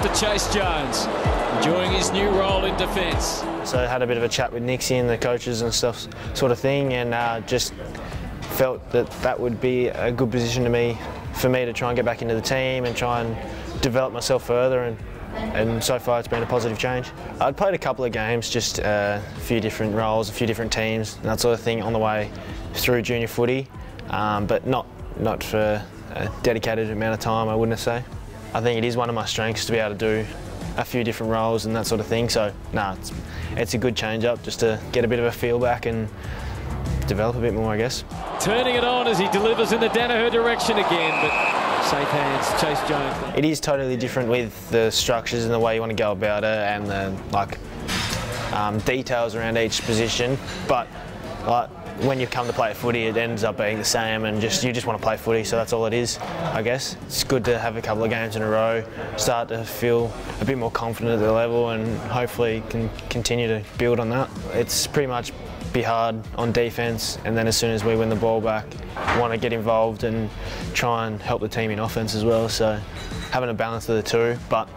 after Chayce Jones, enjoying his new role in defence. So I had a bit of a chat with Nicksy and the coaches and stuff, sort of thing, and uh, just felt that that would be a good position to me for me to try and get back into the team and try and develop myself further and and so far it's been a positive change. I'd played a couple of games, just uh, a few different roles, a few different teams, and that sort of thing on the way through junior footy, um, but not not for a dedicated amount of time, I wouldn't say. I think it is one of my strengths to be able to do a few different roles and that sort of thing. So, nah, it's, it's a good change up just to get a bit of a feel back and develop a bit more, I guess. Turning it on as he delivers in the Danaher direction again, but safe hands, Chayce Jones. It is totally different with the structures and the way you want to go about it and the like um, details around each position, but like, when you come to play footy, it ends up being the same, and just you just want to play footy, so that's all it is, I guess. It's good to have a couple of games in a row, start to feel a bit more confident at the level, and hopefully can continue to build on that. It's pretty much be hard on defence, and then as soon as we win the ball back, want to get involved and try and help the team in offence as well. So having a balance of the two, but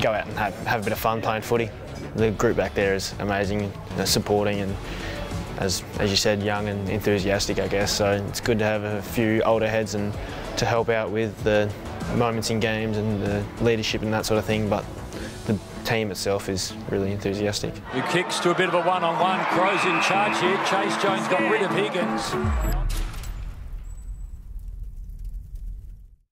go out and have, have a bit of fun playing footy. The group back there is amazing, you know, supporting and as, as you said, young and enthusiastic, I guess. So it's good to have a few older heads and to help out with the moments in games and the leadership and that sort of thing. But the team itself is really enthusiastic. Who kicks to a bit of a one-on-one. -on -one. Crows in charge here. Chayce Jones got rid of Higgins.